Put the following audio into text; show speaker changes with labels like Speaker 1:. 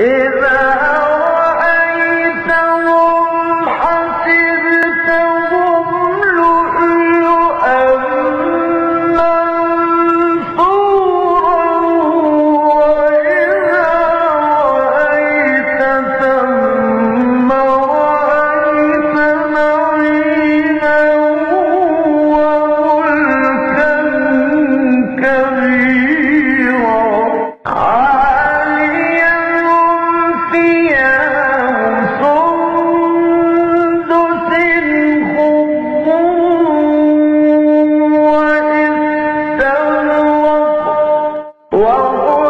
Speaker 1: إذا وهو